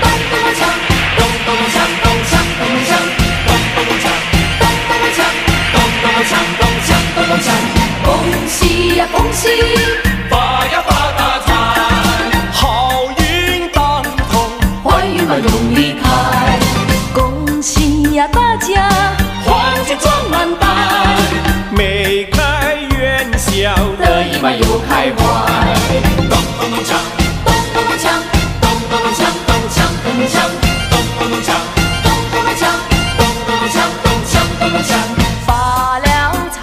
咚咚锵，咚咚咚锵，咚锵咚咚锵，咚咚锵，咚咚锵，咚咚咚锵，咚锵咚咚锵。恭喜呀恭喜，发呀发大财，好运当头，好运把门开。恭喜呀。咚咚咚锵，咚咚咚锵，咚咚锵，咚锵咚锵。发了财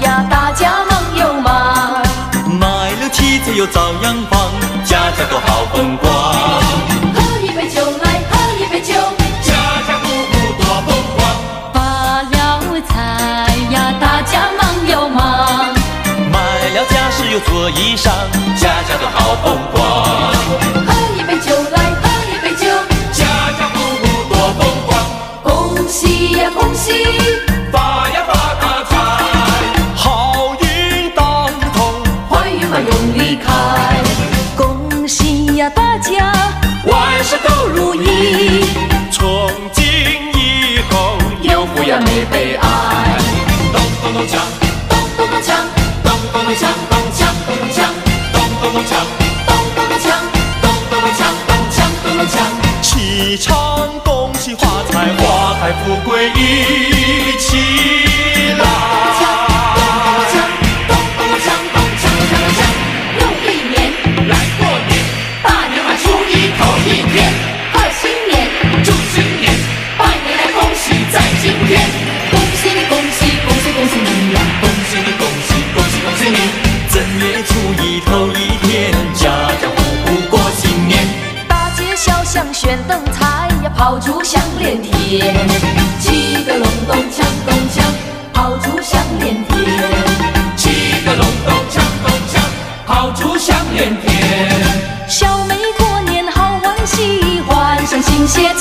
呀，大家忙又忙。买了汽车又照样放，家家都好风光。喝一杯酒来，喝一杯酒，家家户户多风光。发了财呀，大家忙又忙。买了家饰又做衣裳，家家都好风光。呀，大家万事都如意，从今以后有福呀没悲哀。咚咚咚锵，咚咚咚锵，咚咚咚锵，咚锵咚锵，咚咚咚锵，咚咚咚锵，咚咚咚锵，咚锵咚咚锵。齐唱恭喜发财，花开富贵一起来。初一头一天，家家户户过新年。大街小巷悬灯彩呀，炮竹响连天。七个隆咚锵咚锵，炮竹响连天，七个隆咚锵咚锵，炮竹响连天。小妹过年好欢喜，换上新鞋